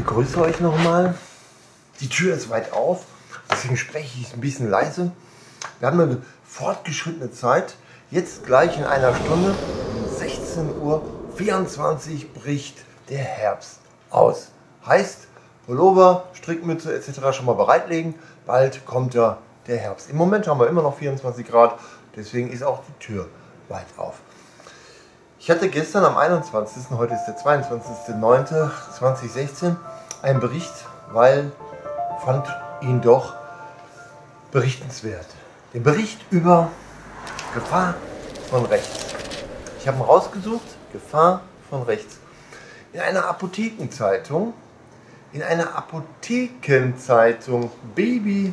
begrüße euch nochmal. Die Tür ist weit auf, deswegen spreche ich ein bisschen leise. Wir haben eine fortgeschrittene Zeit. Jetzt gleich in einer Stunde, 16.24 Uhr bricht der Herbst aus. Heißt, Pullover, Strickmütze etc. schon mal bereitlegen. Bald kommt ja der Herbst. Im Moment haben wir immer noch 24 Grad, deswegen ist auch die Tür weit auf. Ich hatte gestern am 21., heute ist der 22.09.2016, einen Bericht, weil fand ihn doch berichtenswert. Den Bericht über Gefahr von rechts. Ich habe ihn rausgesucht, Gefahr von rechts. In einer Apothekenzeitung, in einer Apothekenzeitung Baby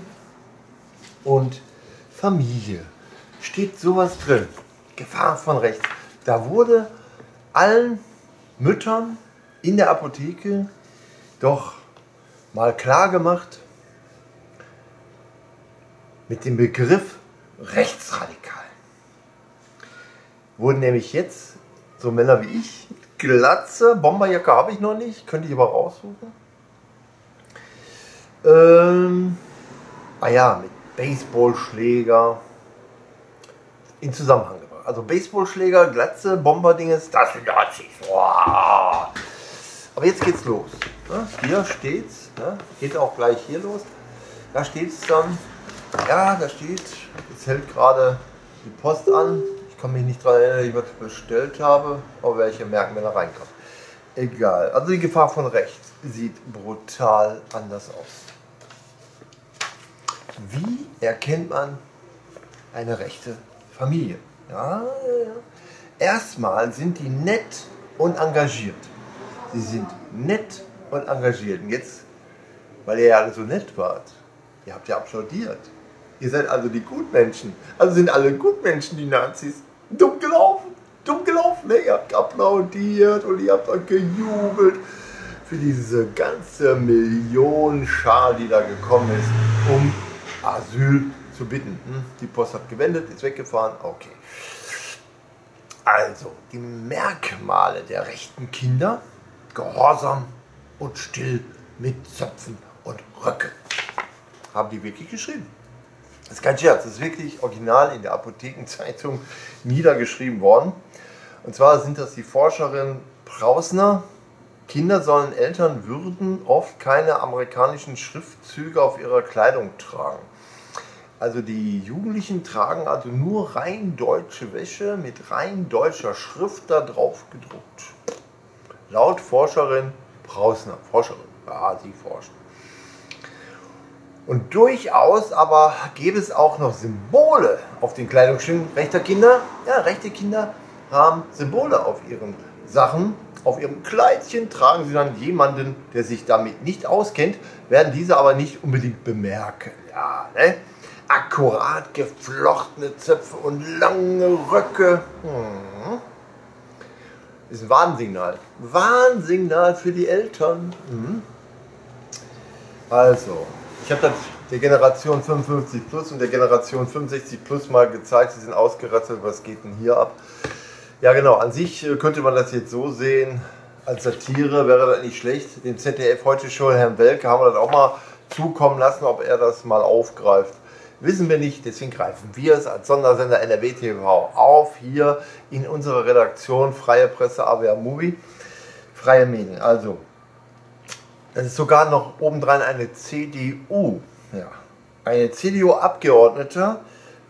und Familie steht sowas drin. Gefahr von rechts. Da wurde allen Müttern in der Apotheke doch mal klar gemacht mit dem Begriff rechtsradikal. Wurden nämlich jetzt so Männer wie ich, Glatze, Bomberjacke habe ich noch nicht, könnte ich aber raussuchen. Ähm, ah ja, mit Baseballschläger in Zusammenhang also Baseballschläger, Glatze, Bomberdinges, das sind Nazis. Wow. Aber jetzt geht's los. Ne? Hier steht's, ne? geht auch gleich hier los. Da steht's dann, ja, da steht, jetzt hält gerade die Post an. Ich kann mich nicht daran erinnern, wie ich was bestellt habe, aber welche merken, wenn er reinkommt. Egal. Also die Gefahr von rechts sieht brutal anders aus. Wie erkennt man eine rechte Familie? Ja, ja, ja. Erstmal sind die nett und engagiert. Sie sind nett und engagiert. Und jetzt, weil ihr ja alle so nett wart, ihr habt ja applaudiert. Ihr seid also die Gutmenschen. Also sind alle Gutmenschen die Nazis. Dumm gelaufen, dumm gelaufen. Ne? Ihr habt applaudiert und ihr habt euch gejubelt für diese ganze Million Schar, die da gekommen ist, um Asyl zu bitten. Hm? Die Post hat gewendet, ist weggefahren. Okay. Also, die Merkmale der rechten Kinder, gehorsam und still mit Zöpfen und Röcken. Haben die wirklich geschrieben. Das ist kein Scherz, das ist wirklich original in der Apothekenzeitung niedergeschrieben worden. Und zwar sind das die Forscherin Prausner. Kinder sollen Eltern würden oft keine amerikanischen Schriftzüge auf ihrer Kleidung tragen. Also die Jugendlichen tragen also nur rein deutsche Wäsche mit rein deutscher Schrift da drauf gedruckt. Laut Forscherin Prausner, Forscherin, ja, sie forscht. Und durchaus aber gäbe es auch noch Symbole auf den Kleidungsstücken rechter Kinder. Ja, rechte Kinder haben Symbole auf ihren Sachen. Auf ihrem Kleidchen tragen sie dann jemanden, der sich damit nicht auskennt, werden diese aber nicht unbedingt bemerken. Ja, ne? Akkurat geflochtene Zöpfe und lange Röcke. Hm. Ist ein Warnsignal. Warnsignal für die Eltern. Hm. Also, ich habe das der Generation 55 Plus und der Generation 65 Plus mal gezeigt. Sie sind ausgerastet. Was geht denn hier ab? Ja, genau. An sich äh, könnte man das jetzt so sehen. Als Satire wäre das nicht schlecht. Dem ZDF heute schon, Herrn Welke, haben wir das auch mal zukommen lassen, ob er das mal aufgreift. Wissen wir nicht, deswegen greifen wir es als Sondersender NRW TV auf, hier in unserer Redaktion Freie Presse AWR Movie, Freie Medien. Also, es ist sogar noch obendrein eine CDU, ja, eine CDU-Abgeordnete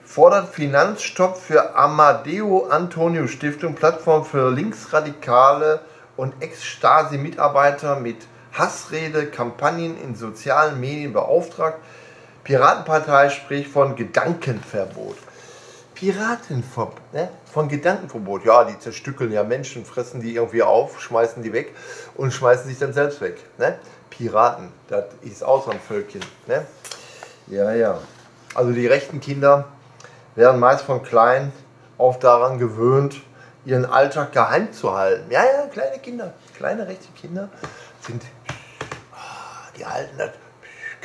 fordert Finanzstopp für Amadeo Antonio Stiftung, Plattform für Linksradikale und Ex-Stasi-Mitarbeiter mit Hassrede, Kampagnen in sozialen Medien beauftragt. Piratenpartei spricht von Gedankenverbot. Piratenverbot, ne? von Gedankenverbot. Ja, die zerstückeln ja Menschen, fressen die irgendwie auf, schmeißen die weg und schmeißen sich dann selbst weg. Ne? Piraten, das ist auch so ein Völkchen. Ne? Ja, ja. Also die rechten Kinder werden meist von klein auf daran gewöhnt, ihren Alltag geheim zu halten. Ja, ja, kleine Kinder, kleine rechte Kinder sind, ah, die halten das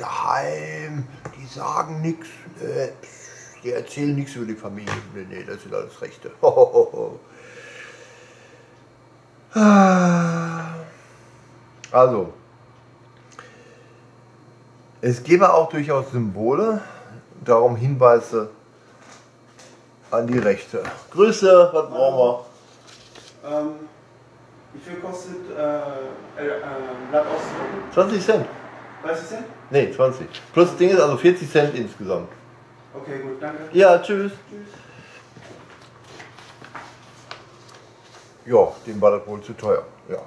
geheim, die sagen nichts, äh, die erzählen nichts über die Familie. Nee, nee, das sind alles Rechte. Also, Es gäbe auch durchaus Symbole, darum Hinweise an die Rechte. Grüße, was brauchen wir? Ähm, wie viel kostet äh, äh, Blatt ausdrucken? 20 Cent. 30 Cent? Nee, 20. Plus Ding ist also 40 Cent insgesamt. Okay, gut, danke. Ja, tschüss. Tschüss. Ja, dem war das wohl zu teuer. Ja.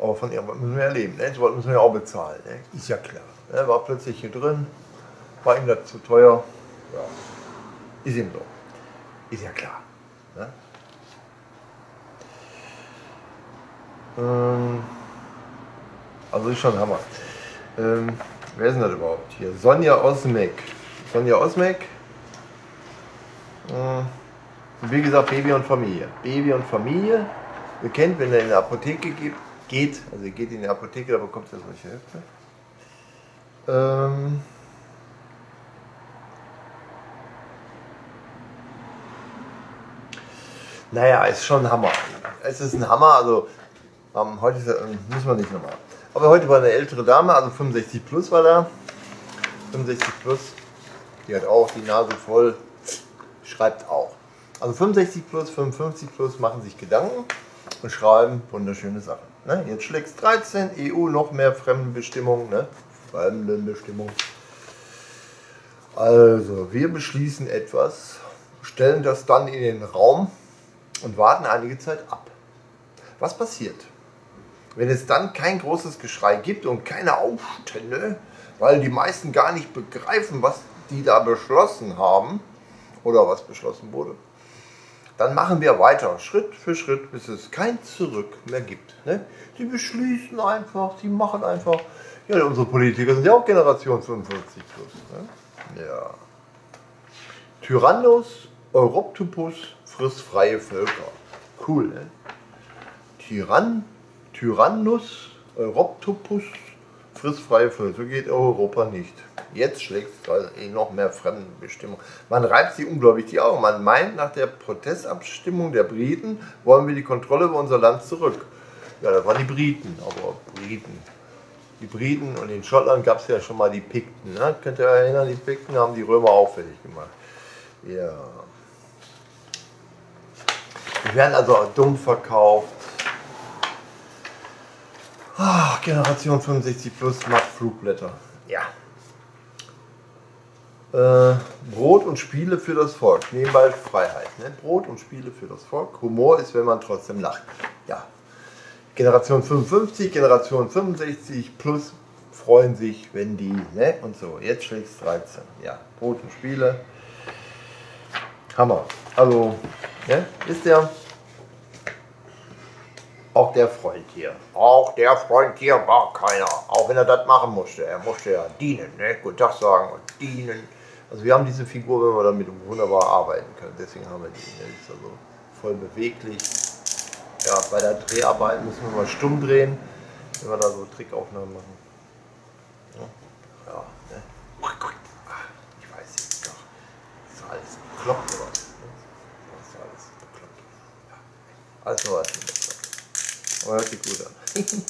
Aber von irgendwas müssen wir ja leben. Ne? So müssen wir ja auch bezahlen. Ne? Ist ja klar. Ne? War plötzlich hier drin, war ihm das zu teuer. Ja. Ist ihm so. Ist ja klar. Ne? Ähm, also ist schon Hammer. Ähm, wer ist denn das überhaupt hier? Sonja Osmek. Sonja Osmek. Äh, wie gesagt, Baby und Familie. Baby und Familie. Ihr kennt, wenn er in der Apotheke geht, geht also ihr geht in die Apotheke, da bekommt ihr solche Hefte. Ähm, naja, ist schon Hammer. Es ist ein Hammer, also um, heute ist, ähm, müssen wir nicht nochmal. Aber heute war eine ältere Dame, also 65 plus war da. 65 plus, die hat auch die Nase voll, schreibt auch. Also 65 plus, 55 plus machen sich Gedanken und schreiben wunderschöne Sachen. Ne? Jetzt schlägt 13, EU noch mehr Fremdenbestimmung, ne? Fremdenbestimmung. Also, wir beschließen etwas, stellen das dann in den Raum und warten einige Zeit ab. Was passiert? Wenn es dann kein großes Geschrei gibt und keine Aufstände, weil die meisten gar nicht begreifen, was die da beschlossen haben oder was beschlossen wurde, dann machen wir weiter, Schritt für Schritt, bis es kein Zurück mehr gibt. Ne? Die beschließen einfach, die machen einfach. Ja, unsere Politiker sind ja auch Generation 45 plus. Ne? Ja. Tyrannus Europtopus frisst freie Völker. Cool, ne? Tyrann Tyrannus Europtopus frisst freie Völker. So geht Europa nicht. Jetzt schlägt es noch mehr Fremdenbestimmung. Man reibt sich unglaublich die Augen. Man meint, nach der Protestabstimmung der Briten wollen wir die Kontrolle über unser Land zurück. Ja, das waren die Briten, aber Briten. Die Briten und in Schottland gab es ja schon mal die Pikten. Ne? Könnt ihr euch erinnern, die Pikten haben die Römer auffällig gemacht. Ja. Wir werden also dumm verkauft. Ach, Generation 65 plus macht Flugblätter. Ja. Äh, Brot und Spiele für das Volk. Nebenbei Freiheit. Ne? Brot und Spiele für das Volk. Humor ist, wenn man trotzdem lacht. Ja. Generation 55, Generation 65 plus freuen sich, wenn die, ne? Und so. Jetzt schlägt es 13. Ja. Brot und Spiele. Hammer. Also, ne? Ist der auch der Freund hier. Auch der Freund hier war keiner. Auch wenn er das machen musste. Er musste ja dienen, ne? Guten Tag sagen und dienen. Also wir haben diese Figur, wenn wir damit wunderbar arbeiten können. Deswegen haben wir die. Ne? Ist also voll beweglich. Ja, bei der Dreharbeit müssen wir mal stumm drehen, wenn wir da so Trickaufnahmen machen. Ja, ja ne? Ich weiß jetzt doch. Das ist alles bekloppt oder was? Das ist alles bekloppt. Ja. Also was. Aber hört sich gut an.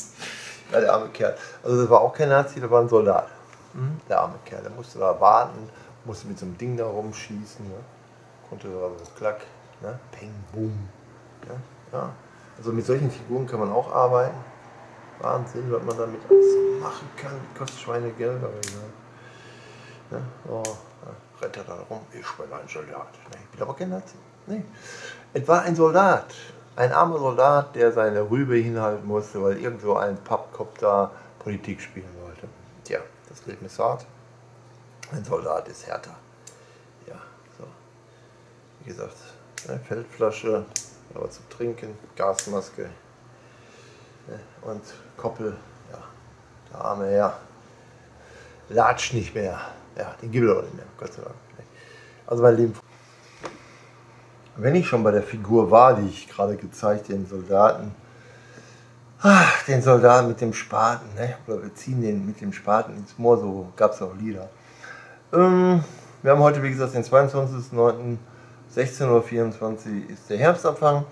ja, der arme Kerl. Also das war auch kein Nazi, das war ein Soldat. Mhm. Der arme Kerl. Der musste da warten, musste mit so einem Ding da rumschießen. Ne? Konnte da so klack, ne? peng, boom. Ja? ja? Also mit solchen Figuren kann man auch arbeiten. Wahnsinn, was man damit alles machen kann. Kostet Schweinegeld, aber egal. Ne? Oh, ja, rennt er da rum. Ich bin ein Soldat. Nee, ich bin aber kein Nazi. Nee. Es war ein Soldat. Ein armer Soldat, der seine Rübe hinhalten musste, weil irgendwo ein Pappkopf da Politik spielen wollte. Tja, das Leben ist hart. Ein Soldat ist härter. Ja, so. Wie gesagt, eine Feldflasche, aber zum Trinken, Gasmaske ne, und Koppel. Ja, der arme Herr latscht nicht mehr. Ja, den gibt es auch nicht mehr, Gott sei Dank. Also mein Leben wenn ich schon bei der Figur war, die ich gerade gezeigt, den Soldaten, ach, den Soldaten mit dem Spaten, ne? oder wir ziehen den mit dem Spaten ins Moor, so gab es auch Lieder. Ähm, wir haben heute, wie gesagt, den 22.09. 16.24 Uhr ist der Herbstanfang.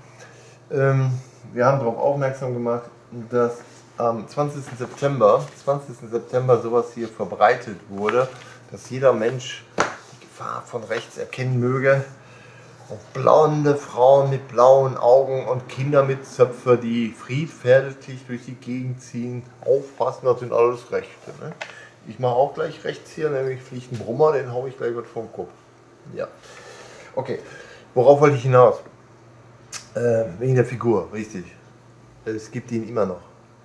Ähm, wir haben darauf aufmerksam gemacht, dass am 20. September, 20. September sowas hier verbreitet wurde, dass jeder Mensch die Gefahr von rechts erkennen möge. Blonde Frauen mit blauen Augen und Kinder mit Zöpfe, die friedfertig durch die Gegend ziehen. Aufpassen, das sind alles Rechte. Ne? Ich mache auch gleich rechts hier, nämlich fliegt ein Brummer, den haue ich gleich was vom Kopf. Ja. Okay, worauf wollte ich hinaus? Äh, wegen der Figur, richtig. Es gibt ihn immer noch,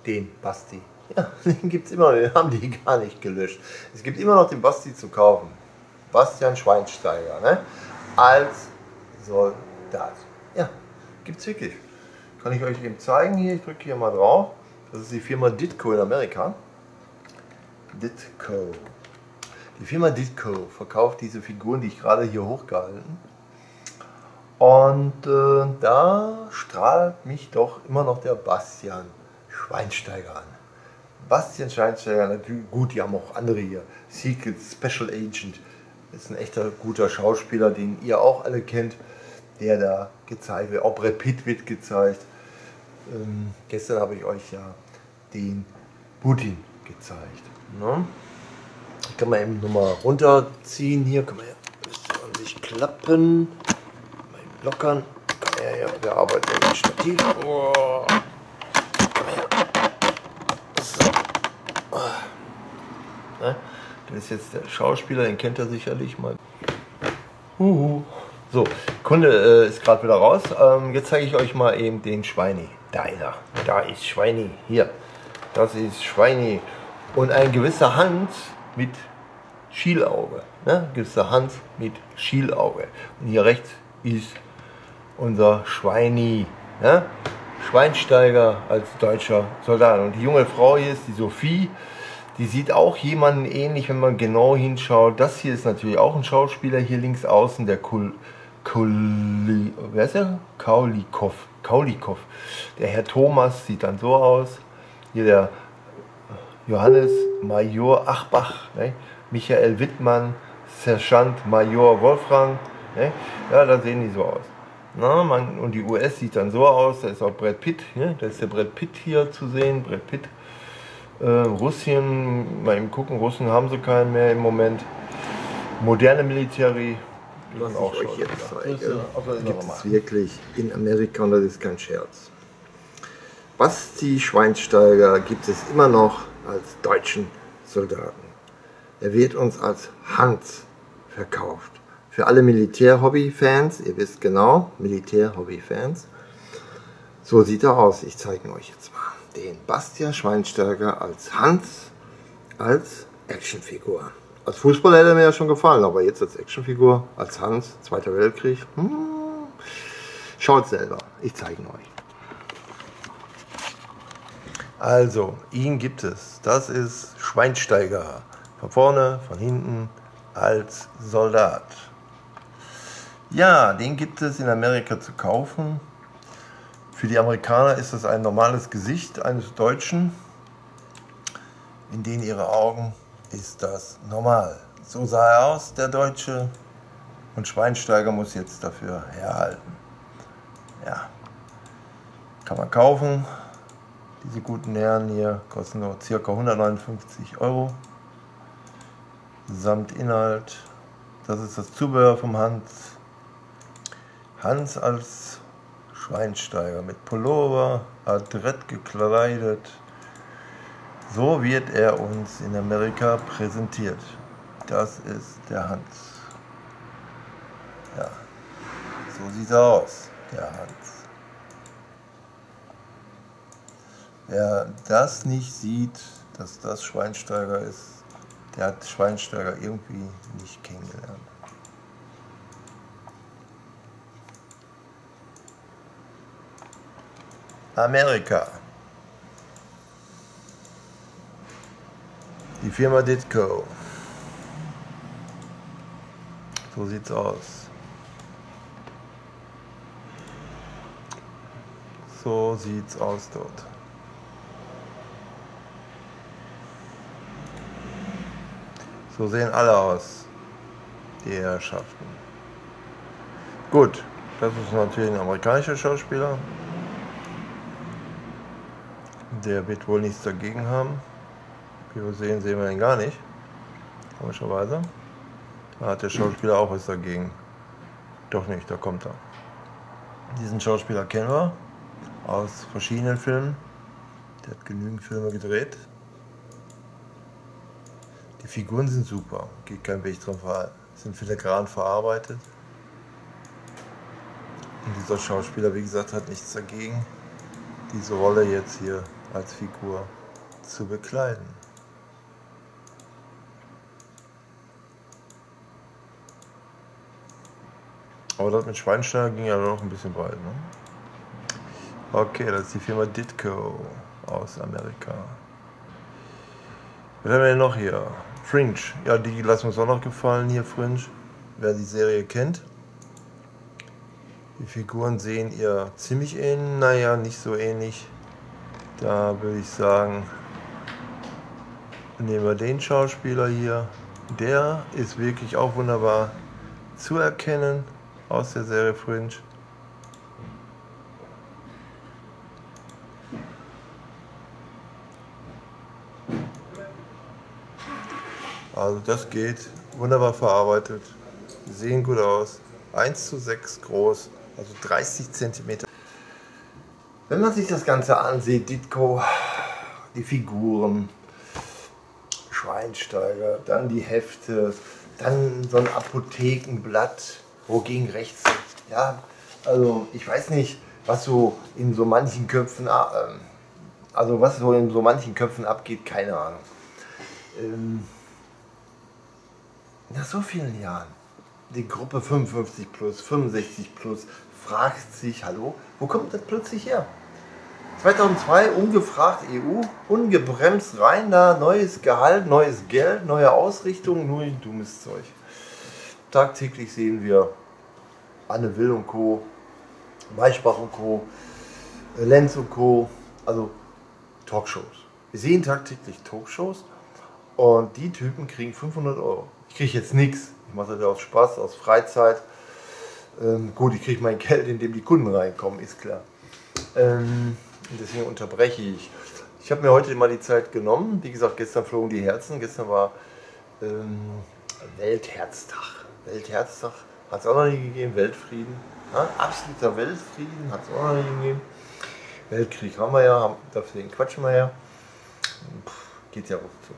den Basti. Ja, den gibt es immer noch, den haben die gar nicht gelöscht. Es gibt immer noch den Basti zu kaufen. Bastian Schweinsteiger, ne? Als Soldat. Ja, gibt es wirklich. Kann ich euch eben zeigen hier, ich drücke hier mal drauf. Das ist die Firma Ditko in Amerika. Ditko. Die Firma Ditko verkauft diese Figuren, die ich gerade hier hochgehalten. Und äh, da strahlt mich doch immer noch der Bastian Schweinsteiger an. Bastian Schweinsteiger, natürlich gut, die haben auch andere hier. Secret Special Agent ist ein echter guter Schauspieler, den ihr auch alle kennt, der da gezeigt wird. Auch Pitt wird gezeigt. Ähm, gestern habe ich euch ja den Putin gezeigt. Ne? Ich kann mal eben nochmal runterziehen hier. Kann man ja, an sich klappen. Mal lockern. Kann ja, ja, wir arbeiten mit Stativ. Oh. Her. So. Oh. Ne? Das ist jetzt der Schauspieler, den kennt er sicherlich mal. Uhu. So, Kunde äh, ist gerade wieder raus. Ähm, jetzt zeige ich euch mal eben den Schweini. Da ist er. Da ist Schweini. Hier. Das ist Schweini. Und ein gewisser Hans mit Schielauge. Ne? Gewisser Hans mit Schielauge. Und hier rechts ist unser Schweini. Ne? Schweinsteiger als deutscher Soldat. Und die junge Frau hier ist die Sophie. Die sieht auch jemanden ähnlich, wenn man genau hinschaut. Das hier ist natürlich auch ein Schauspieler hier links außen, der Kul, Kuli, wer ist der? Kaulikov. Kaulikov. Der Herr Thomas sieht dann so aus. Hier der Johannes Major Achbach, ne? Michael Wittmann, Sergeant Major Wolfgang. Ne? Ja, da sehen die so aus. Na, man, und die US sieht dann so aus, da ist auch Brad Pitt, ne? da ist der Brad Pitt hier zu sehen, Brad Pitt. Äh, Russien, mal eben gucken, Russen haben sie keinen mehr im Moment. Moderne Militärie, was ich euch jetzt zeige, gibt es wirklich in Amerika und das ist kein Scherz. Basti Schweinsteiger gibt es immer noch als deutschen Soldaten. Er wird uns als Hans verkauft. Für alle Militär-Hobby-Fans, ihr wisst genau, Militär-Hobby-Fans, so sieht er aus. Ich zeige ihn euch jetzt mal. Den Bastian Schweinsteiger als Hans, als Actionfigur. Als Fußballer hätte er mir ja schon gefallen, aber jetzt als Actionfigur, als Hans, Zweiter Weltkrieg. Hm. Schaut selber, ich zeige ihn euch. Also, ihn gibt es. Das ist Schweinsteiger. Von vorne, von hinten, als Soldat. Ja, den gibt es in Amerika zu kaufen. Für die Amerikaner ist das ein normales Gesicht eines Deutschen. In denen ihre Augen ist das normal. So sah er aus, der Deutsche. Und Schweinsteiger muss jetzt dafür herhalten. Ja, kann man kaufen. Diese guten Herren hier kosten nur ca. 159 Euro. Samt Inhalt. Das ist das Zubehör vom Hans. Hans als Schweinsteiger mit Pullover, adrett gekleidet. So wird er uns in Amerika präsentiert. Das ist der Hans. Ja, so sieht er aus, der Hans. Wer das nicht sieht, dass das Schweinsteiger ist, der hat Schweinsteiger irgendwie nicht kennengelernt. Amerika. Die Firma Ditko. So sieht's aus. So sieht's aus dort. So sehen alle aus, die Herrschaften. Gut, das ist natürlich ein amerikanischer Schauspieler. Der wird wohl nichts dagegen haben. Wie sehen, sehen wir ihn gar nicht. Komischerweise. Da hat der Schauspieler auch was dagegen. Doch nicht, da kommt er. Diesen Schauspieler kennen wir aus verschiedenen Filmen. Der hat genügend Filme gedreht. Die Figuren sind super, geht kein Weg dran vorbei. Sind filigran verarbeitet. Und dieser Schauspieler, wie gesagt, hat nichts dagegen, diese Rolle jetzt hier als Figur zu bekleiden. Aber das mit Schweinsteiger ging ja noch ein bisschen weit. Ne? Okay, das ist die Firma Ditko aus Amerika. Was haben wir denn noch hier? Fringe. Ja, die lassen uns auch noch gefallen hier, Fringe. Wer die Serie kennt. Die Figuren sehen ihr ziemlich ähnlich, naja, nicht so ähnlich. Da würde ich sagen, nehmen wir den Schauspieler hier. Der ist wirklich auch wunderbar zu erkennen aus der Serie Fringe. Also das geht, wunderbar verarbeitet, sehen gut aus, 1 zu 6 groß, also 30 cm. Wenn man sich das Ganze ansieht, Ditko, die Figuren, Schweinsteiger, dann die Hefte, dann so ein Apothekenblatt, wogegen rechts, ja, also ich weiß nicht, was so in so manchen Köpfen, äh, also was so in so manchen Köpfen abgeht, keine Ahnung. Ähm, nach so vielen Jahren, die Gruppe 55 plus, 65 plus, fragt sich, hallo, wo kommt das plötzlich her? 2002 ungefragt EU, ungebremst rein da, neues Gehalt, neues Geld, neue Ausrichtung, nur dummes Zeug. Tagtäglich sehen wir Anne Will und Co., Weichbach und Co., Lenz und Co., also Talkshows. Wir sehen tagtäglich Talkshows und die Typen kriegen 500 Euro. Ich kriege jetzt nichts. Ich mache das aus Spaß, aus Freizeit. Ähm, gut, ich kriege mein Geld, indem die Kunden reinkommen, ist klar. Ähm, deswegen unterbreche ich. Ich habe mir heute mal die Zeit genommen. Wie gesagt, gestern flogen die Herzen. Gestern war ähm, Weltherztag. Weltherztag hat es auch noch nie gegeben. Weltfrieden. Ja, absoluter Weltfrieden hat es auch noch nie gegeben. Weltkrieg haben wir ja, deswegen quatschen wir ja. Puh, geht ja ruckzuck.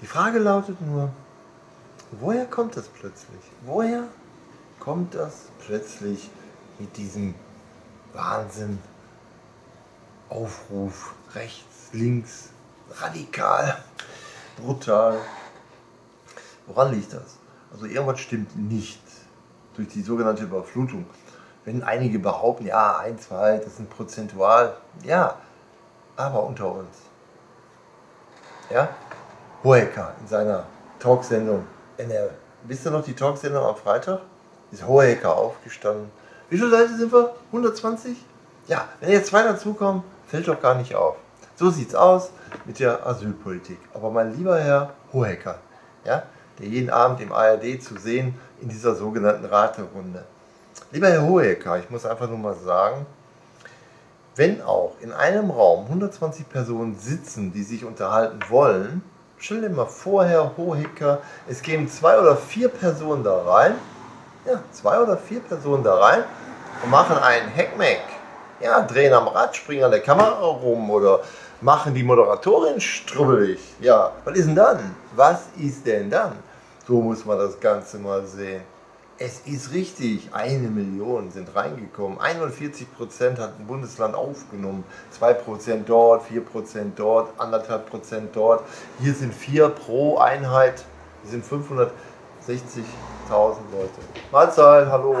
Die Frage lautet nur, Woher kommt das plötzlich? Woher kommt das plötzlich mit diesem Wahnsinn, Aufruf, rechts, links, radikal, brutal? Woran liegt das? Also irgendwas stimmt nicht durch die sogenannte Überflutung. Wenn einige behaupten, ja, ein, zwei, das sind prozentual, ja, aber unter uns. Ja, Hoeker in seiner Talksendung NR. Wisst ihr noch die Talksendung am Freitag? Ist Hohecker aufgestanden. Wie viele Leute sind wir? 120? Ja, wenn jetzt zwei dazukommen, fällt doch gar nicht auf. So sieht's aus mit der Asylpolitik. Aber mein lieber Herr Hohecker, ja, der jeden Abend im ARD zu sehen in dieser sogenannten Raterunde. Lieber Herr Hohecker, ich muss einfach nur mal sagen, wenn auch in einem Raum 120 Personen sitzen, die sich unterhalten wollen, Stell dir mal vor, Herr Hohecker, es gehen zwei oder vier Personen da rein, ja, zwei oder vier Personen da rein und machen einen Heckmeck. Ja, drehen am Rad, springen an der Kamera rum oder machen die Moderatorin strubbelig. Ja, was ist denn dann? Was ist denn dann? So muss man das Ganze mal sehen. Es ist richtig, eine Million sind reingekommen. 41 Prozent hat ein Bundesland aufgenommen. 2 Prozent dort, 4 Prozent dort, 1,5 Prozent dort. Hier sind 4 pro Einheit. Hier sind 560.000 Leute. Mahlzeit, hallo.